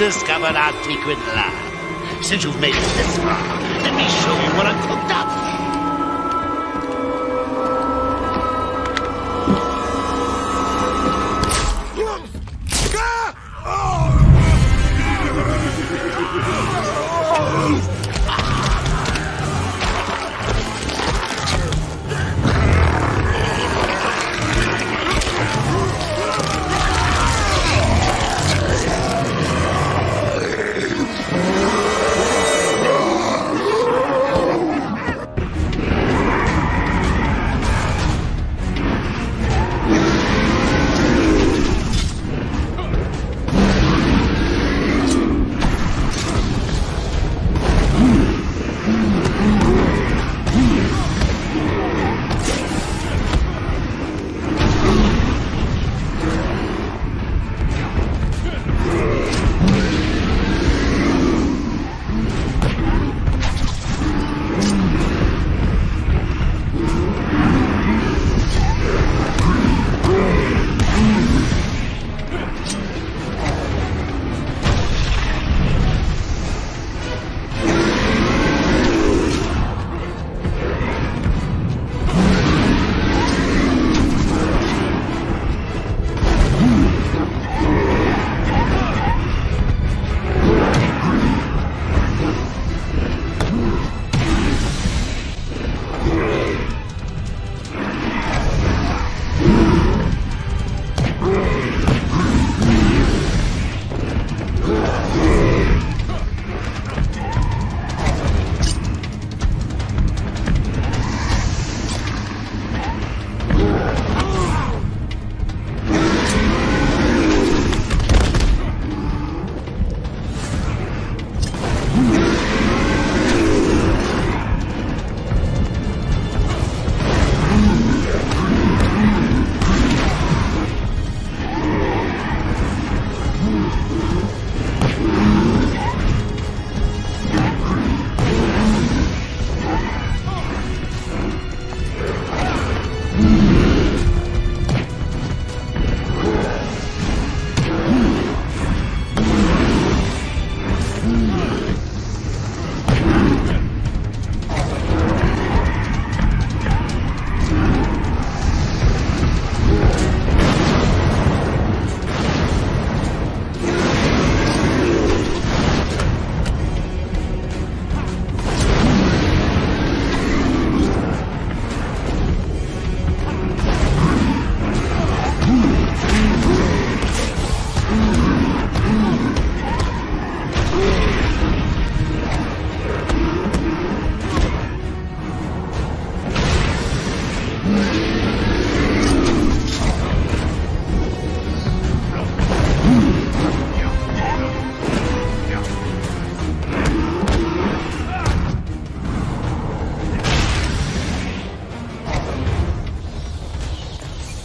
Discovered our secret lab. Since you've made it this far, let me show you what I've cooked up.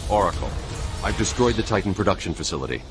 Oracle, I've destroyed the Titan production facility.